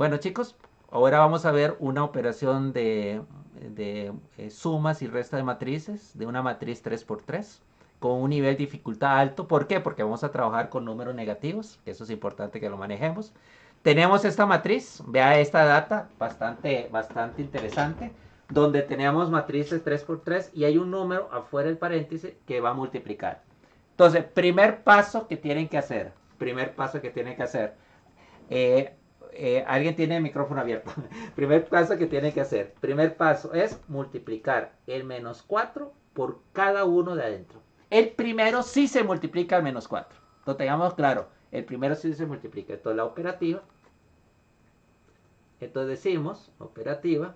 Bueno chicos, ahora vamos a ver una operación de, eh, sumas y resta de matrices de una matriz 3x3 con un nivel de dificultad alto. ¿Por qué? Porque vamos a trabajar con números negativos. Eso es importante que lo manejemos. Tenemos esta matriz, vea esta data, bastante, bastante interesante, donde tenemos matrices 3x3 y hay un número afuera del paréntesis que va a multiplicar. Entonces, primer paso que tienen que hacer, primer paso que tienen que hacer, eh, eh, alguien tiene el micrófono abierto. primer paso que tienen que hacer, primer paso es multiplicar el menos 4 por cada uno de adentro. El primero sí se multiplica al menos 4. Lo tengamos claro. El primero sí se multiplica. Entonces la operativa. Entonces decimos operativa.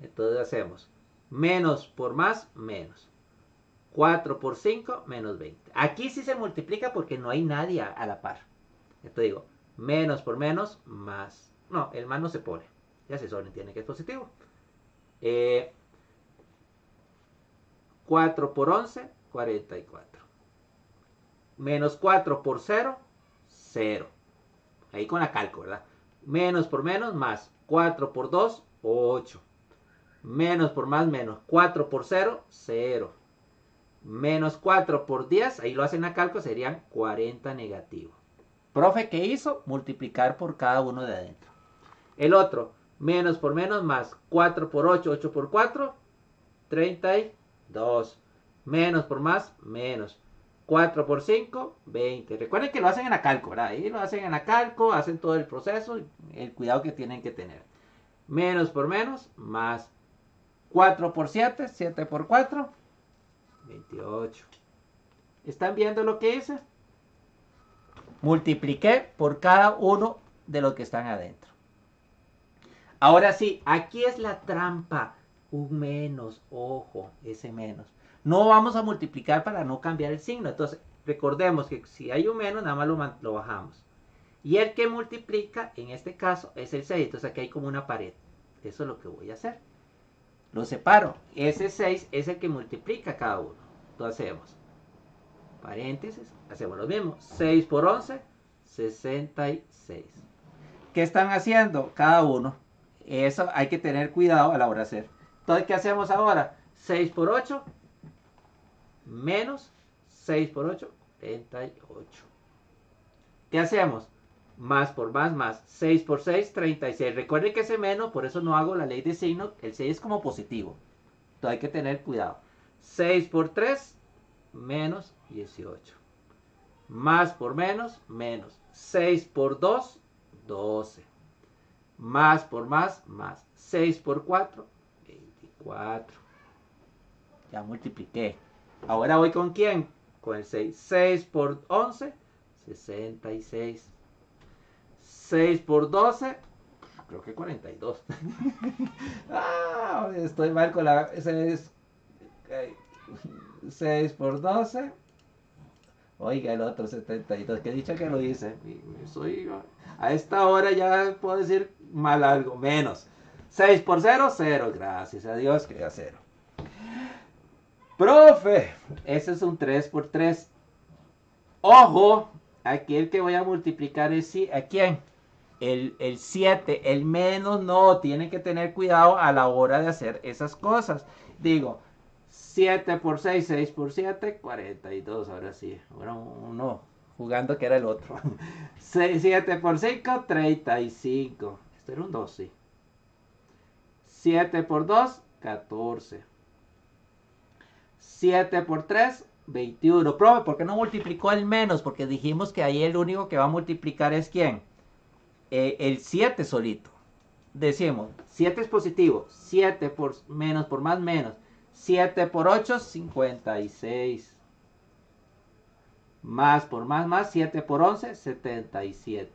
Entonces hacemos menos por más, menos. 4 por 5, menos 20. Aquí sí se multiplica porque no hay nadie a, la par. Entonces digo, menos por menos, más. No, el más no se pone. Ya se entiende que es positivo. 4 eh, por 11, 44. Menos 4 por 0, 0. Ahí con la calco, ¿verdad? Menos por menos, más. 4 por 2, 8. Menos por más, menos. 4 por 0, 0. Menos 4 por 10, ahí lo hacen a calco, serían 40 negativo. Profe, ¿qué hizo? Multiplicar por cada uno de adentro. El otro, menos por menos, más 4 por 8, 8 por 4, 32. Menos por más, menos. 4 por 5, 20. Recuerden que lo hacen en la calco, ¿verdad? Ahí lo hacen en la calco, hacen todo el proceso, el cuidado que tienen que tener. Menos por menos, más. 4 por 7, 7 por 4, 28. ¿Están viendo lo que hice? Multipliqué por cada uno de los que están adentro. Ahora sí, aquí es la trampa. Un menos, ojo, ese menos no vamos a multiplicar para no cambiar el signo. Entonces, recordemos que si hay un menos, nada más lo, lo bajamos. Y el que multiplica, en este caso, es el 6. Entonces aquí hay como una pared. Eso es lo que voy a hacer. Lo separo. Ese 6 es el que multiplica cada uno. Entonces hacemos paréntesis, hacemos lo mismo. 6 por 11, 66. ¿Qué están haciendo cada uno? Eso hay que tener cuidado a la hora de hacer. Entonces, ¿qué hacemos ahora? 6 por 8, menos 6 por 8, 38. ¿Qué hacemos? Más por más, más 6 por 6, 36. Recuerden que ese menos, por eso no hago la ley de signo, el 6 es como positivo. Entonces hay que tener cuidado. 6 por 3, menos 18. Más por menos, menos. 6 por 2, 12. Más por más, más. 6 por 4, 24. Ya multipliqué. Ahora voy con quién? Con el 6. 6 por 11, 66. 6 por 12, creo que 42. ah, estoy mal con la... 6, 6 por 12. Oiga, el otro 72. Que dicho que lo hice. Soy, a esta hora ya puedo decir mal algo. Menos. 6 por 0, 0. Gracias a Dios que ya 0. Profe, ese es un 3 por 3. Ojo, aquí el que voy a multiplicar es ¿a quién? El, 7, el menos no, tienen que tener cuidado a la hora de hacer esas cosas. Digo, 7 por 6, 6 por 7, 42, ahora sí. Bueno, uno jugando que era el otro. 7 por 5, 35. Esto era un 2, sí. 7 por 2, 14. 7 por 3, 21. Profe, ¿por qué no multiplicó el menos? Porque dijimos que ahí el único que va a multiplicar es quién? Eh, el 7 solito. Decimos, 7 es positivo. 7 por menos por más menos. 7 por 8, 56. Más por más más, 7 por 11, 77.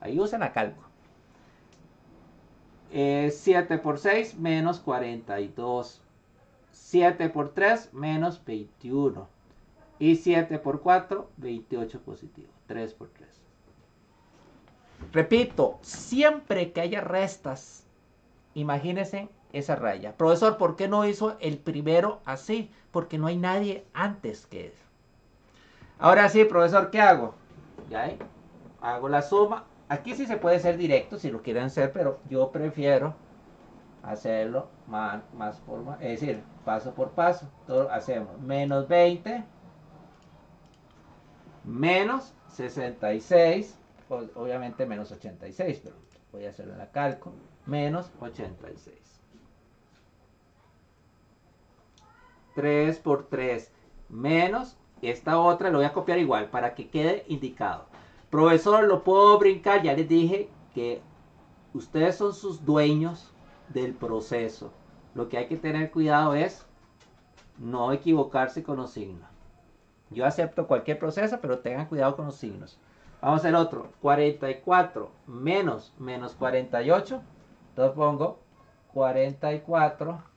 Ahí usan la cálculo. 7 eh, por 6, menos 42. 7 por 3 menos 21. Y 7 por 4, 28 positivo. 3 por 3. Repito, siempre que haya restas, imagínense esa raya. Profesor, ¿por qué no hizo el primero así? Porque no hay nadie antes que él. Ahora sí, profesor, ¿qué hago? Ya, ¿eh? Hago la suma, Aquí sí se puede ser directo si lo quieren ser, pero yo prefiero hacerlo más, más por es decir, paso por paso. Todo, hacemos menos 20 menos 66, obviamente menos 86, pero voy a hacerlo en la calco, menos 86. 3 por 3 menos esta otra, lo voy a copiar igual para que quede indicado. Profesor, lo puedo brincar, ya les dije que ustedes son sus dueños del proceso. Lo que hay que tener cuidado es no equivocarse con los signos. Yo acepto cualquier proceso, pero tengan cuidado con los signos. Vamos al otro. 44 menos menos 48. Entonces pongo 44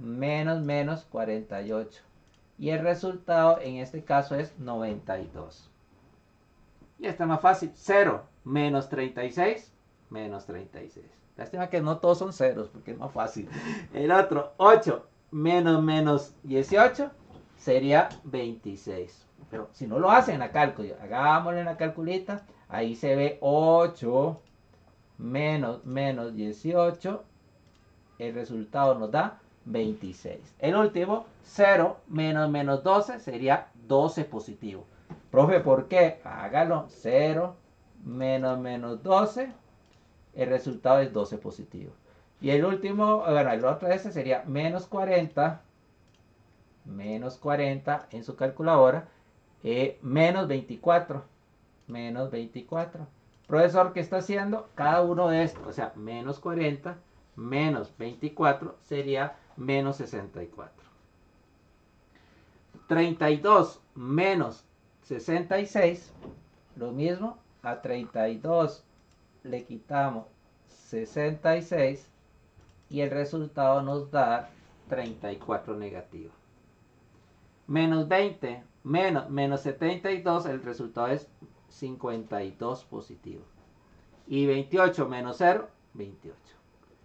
menos menos 48. Y el resultado en este caso es 92. Y está más fácil. 0 menos 36 menos 36. Lástima que no todos son ceros porque es más fácil. El otro, 8 menos menos 18 sería 26. Pero si no lo hacen en la cálculo, hagámoslo en la calculita. Ahí se ve 8 menos menos 18. El resultado nos da 26. El último, 0 menos menos 12 sería 12 positivo. Profe, ¿por qué? Hágalo. 0 menos menos 12. El resultado es 12 positivo. Y el último, bueno, el otro ese sería menos 40 menos 40 en su calculadora, eh, menos 24, menos 24. Profesor, ¿qué está haciendo? Cada uno de estos, o sea, menos 40, menos 24 sería menos 64. 32 menos 66, lo mismo, a 32 le quitamos 66 y el resultado nos da 34 negativo menos 20 menos, menos 72, el resultado es 52 positivo. Y 28 menos 0, 28.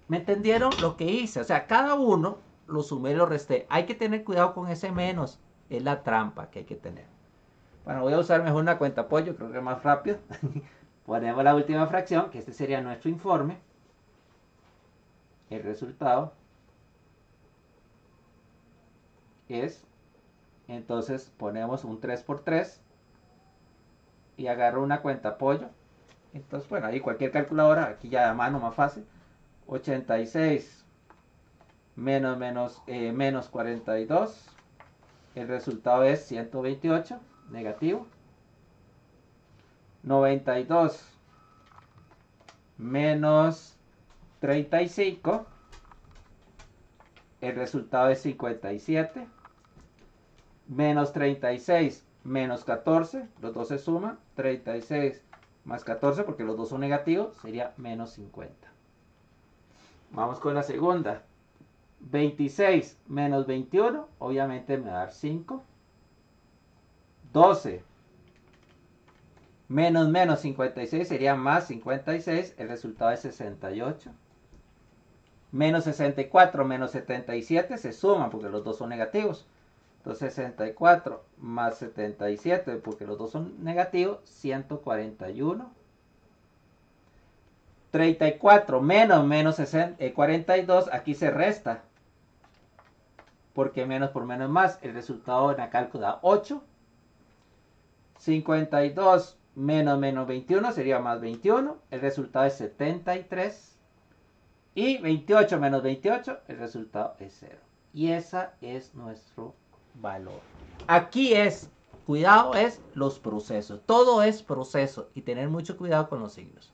¿Me entendieron lo que hice? O sea, cada uno lo sumé y lo resté. Hay que tener cuidado con ese menos. Es la trampa que hay que tener. Bueno, voy a usar mejor una cuenta apoyo, creo que es más rápido. Ponemos la última fracción, que este sería nuestro informe. El resultado es entonces ponemos un 3 por 3 y agarro una cuenta apoyo. Entonces, bueno, ahí cualquier calculadora, aquí ya a mano más fácil. 86 menos menos, eh, menos 42. El resultado es 128, negativo. 92 menos 35. El resultado es 57 menos 36 menos 14, los dos se suman, 36 más 14 porque los dos son negativos, sería menos 50. Vamos con la segunda. 26 menos 21, obviamente me va a dar 5. 12 menos menos 56 sería más 56, el resultado es 68. Menos 64 menos 77 se suman porque los dos son negativos. Entonces 64 más 77, porque los dos son negativos, 141. 34 menos menos 42, eh, aquí se resta. Porque menos por menos más. El resultado en la cálculo da 8. 52 menos menos 21 sería más 21. El resultado es 73. Y 28 menos 28, el resultado es 0. Y esa es nuestro valor. Aquí es, cuidado es los procesos. Todo es proceso y tener mucho cuidado con los signos.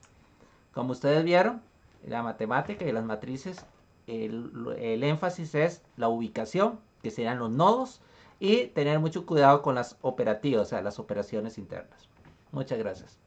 Como ustedes vieron, la matemática y las matrices, el, énfasis es la ubicación, que serían los nodos, y tener mucho cuidado con las operativas, o sea, las operaciones internas. Muchas gracias.